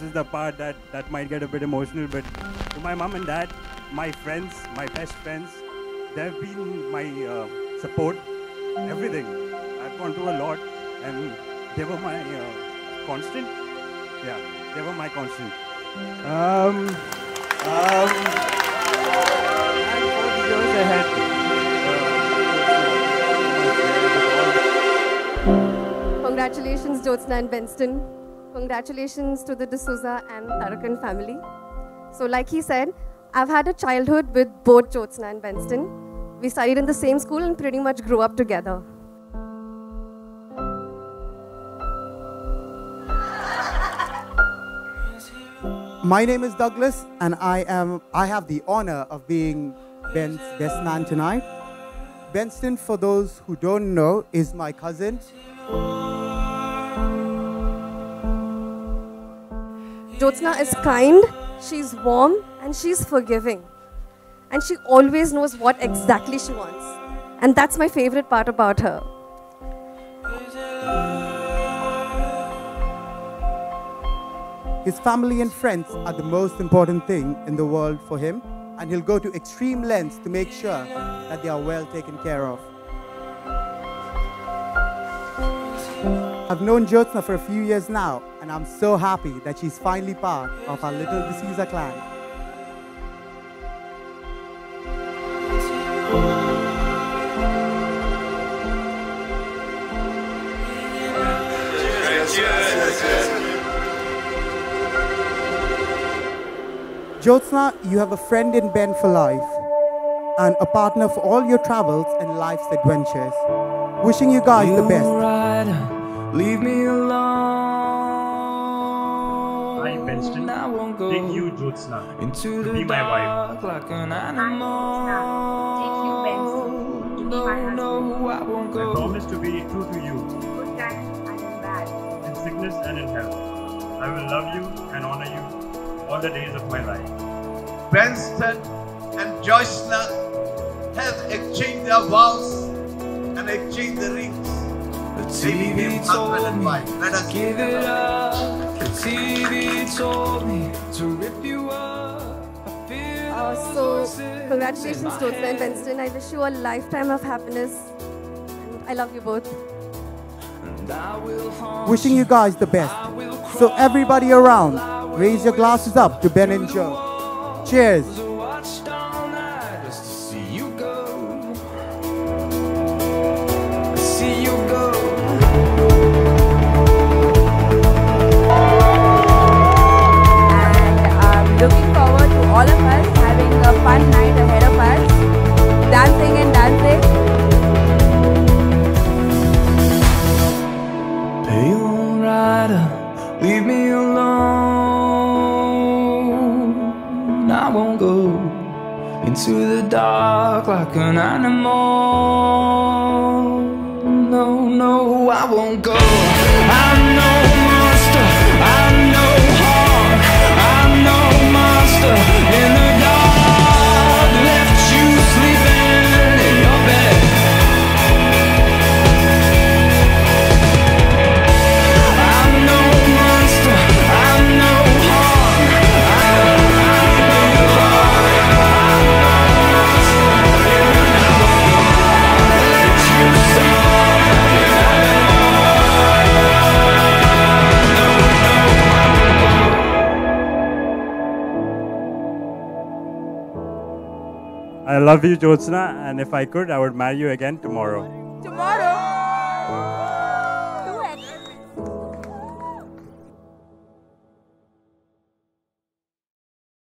this is the part that, that might get a bit emotional, but to my mom and dad, my friends, my best friends, they've been my uh, support, everything. I've gone through a lot, and they were my uh, constant. Yeah, they were my constant. Um, um, and for the years ahead, Congratulations, Jyotsna and Benston. Congratulations to the D'Souza and Tarakan family. So, like he said, I've had a childhood with both Jyotsna and Benston. We studied in the same school and pretty much grew up together. My name is Douglas, and I am I have the honor of being Ben's best man tonight. Benston, for those who don't know, is my cousin. Jyotsna is kind, she's warm, and she's forgiving. And she always knows what exactly she wants. And that's my favorite part about her. His family and friends are the most important thing in the world for him, and he'll go to extreme lengths to make sure that they are well taken care of. I've known Jyotsna for a few years now, and I'm so happy that she's finally part of our little D'Souza clan. Jyotsna, you have a friend in Ben for life and a partner for all your travels and life's adventures. Wishing you guys the best. Rider, leave me alone. I, Benston, I won't go take you, Jyotsna, into the be my wife. dark like an animal. Take you, Benston, to be my No, no, I won't I promise to be true to you, good times and in bad. in sickness and in health. I will love you and honor you all the days of my life. Benston and Jyotsna have exchanged their vows and exchanged the rings. The TV told me. Let us give give it up. The TV told me to rip you up. I Uh, so, congratulations, in my Jyotsna and head. Benston. I wish you a lifetime of happiness. And I love you both. And I will haunt Wishing you guys the best. So everybody around, raise your glasses up to Ben and Joe. Cheers. All of us having a fun night ahead of us, dancing and dancing. Old rider, leave me alone. I won't go into the dark like an animal. No, no, I won't go. I'm no I love you, Jyotsna, and if I could, I would marry you again tomorrow. Tomorrow.